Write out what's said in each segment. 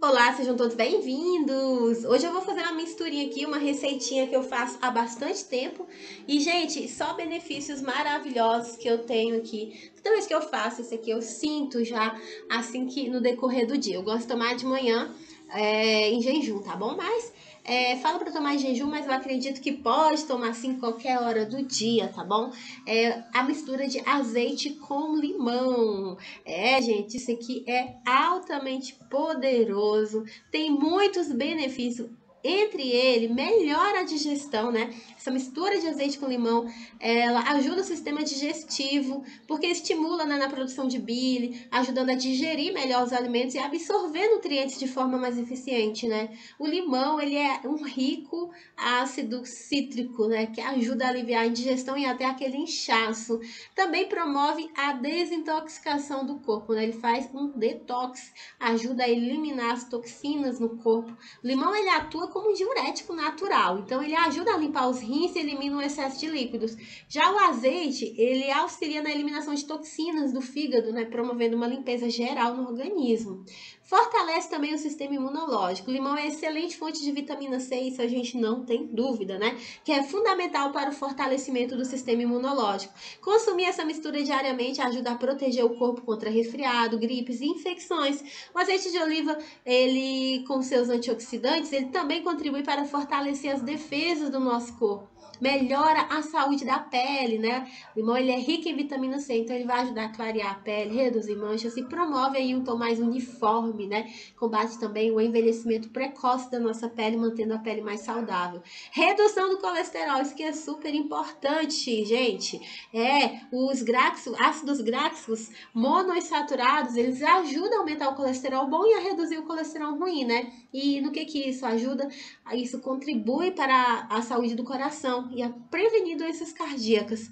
Olá, sejam todos bem-vindos! Hoje eu vou fazer uma misturinha aqui, uma receitinha que eu faço há bastante tempo. E, gente, só benefícios maravilhosos que eu tenho aqui. Toda vez que eu faço isso aqui, eu sinto já, assim que no decorrer do dia. Eu gosto de tomar de manhã é, em jejum, tá bom? Mas é, fala para tomar jejum, mas eu acredito que pode tomar assim qualquer hora do dia, tá bom? É, a mistura de azeite com limão. É, gente, isso aqui é altamente poderoso, tem muitos benefícios entre ele, melhora a digestão, né? Essa mistura de azeite com limão, ela ajuda o sistema digestivo, porque estimula né, na produção de bile, ajudando a digerir melhor os alimentos e absorver nutrientes de forma mais eficiente, né? O limão, ele é um rico ácido cítrico, né? Que ajuda a aliviar a indigestão e até aquele inchaço. Também promove a desintoxicação do corpo, né? Ele faz um detox, ajuda a eliminar as toxinas no corpo. O limão, ele atua como um diurético natural. Então, ele ajuda a limpar os rins e elimina o excesso de líquidos. Já o azeite, ele auxilia na eliminação de toxinas do fígado, né, promovendo uma limpeza geral no organismo. Fortalece também o sistema imunológico. O limão é excelente fonte de vitamina C, isso a gente não tem dúvida, né? Que é fundamental para o fortalecimento do sistema imunológico. Consumir essa mistura diariamente ajuda a proteger o corpo contra resfriado, gripes e infecções. O azeite de oliva, ele com seus antioxidantes, ele também contribui para fortalecer as defesas do nosso corpo melhora a saúde da pele, né? O limão ele é rico em vitamina C, então ele vai ajudar a clarear a pele, reduzir manchas e promove aí um tom mais uniforme, né? Combate também o envelhecimento precoce da nossa pele, mantendo a pele mais saudável. Redução do colesterol, isso que é super importante, gente. É, os graxos, ácidos graxos monoinsaturados, eles ajudam a aumentar o colesterol bom e a reduzir o colesterol ruim, né? E no que que isso ajuda? Isso contribui para a saúde do coração e a prevenir doenças cardíacas.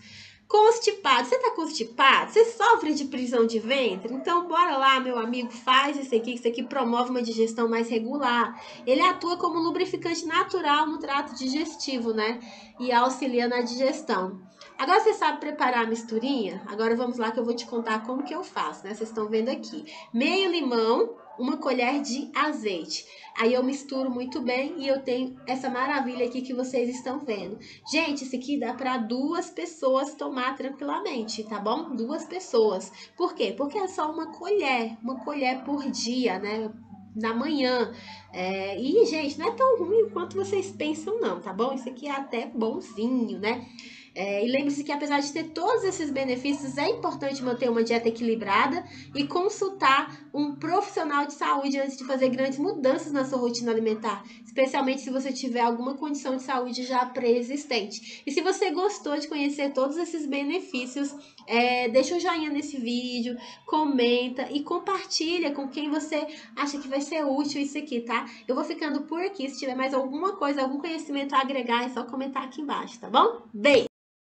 Constipado, você tá constipado? Você sofre de prisão de ventre? Então bora lá, meu amigo, faz isso aqui, isso aqui promove uma digestão mais regular. Ele atua como lubrificante natural no trato digestivo, né? E auxilia na digestão. Agora você sabe preparar a misturinha? Agora vamos lá que eu vou te contar como que eu faço, né? Vocês estão vendo aqui. Meio limão, uma colher de azeite. Aí eu misturo muito bem e eu tenho essa maravilha aqui que vocês estão vendo. Gente, isso aqui dá para duas pessoas tomar tranquilamente, tá bom? Duas pessoas. Por quê? Porque é só uma colher, uma colher por dia, né? na manhã. É, e, gente, não é tão ruim quanto vocês pensam, não, tá bom? Isso aqui é até bonzinho, né? É, e lembre-se que apesar de ter todos esses benefícios, é importante manter uma dieta equilibrada e consultar um profissional de saúde antes de fazer grandes mudanças na sua rotina alimentar, especialmente se você tiver alguma condição de saúde já pré-existente. E se você gostou de conhecer todos esses benefícios, é, deixa um joinha nesse vídeo, comenta e compartilha com quem você acha que vai ser útil isso aqui, tá? Eu vou ficando por aqui. Se tiver mais alguma coisa, algum conhecimento a agregar, é só comentar aqui embaixo, tá bom? Beijo!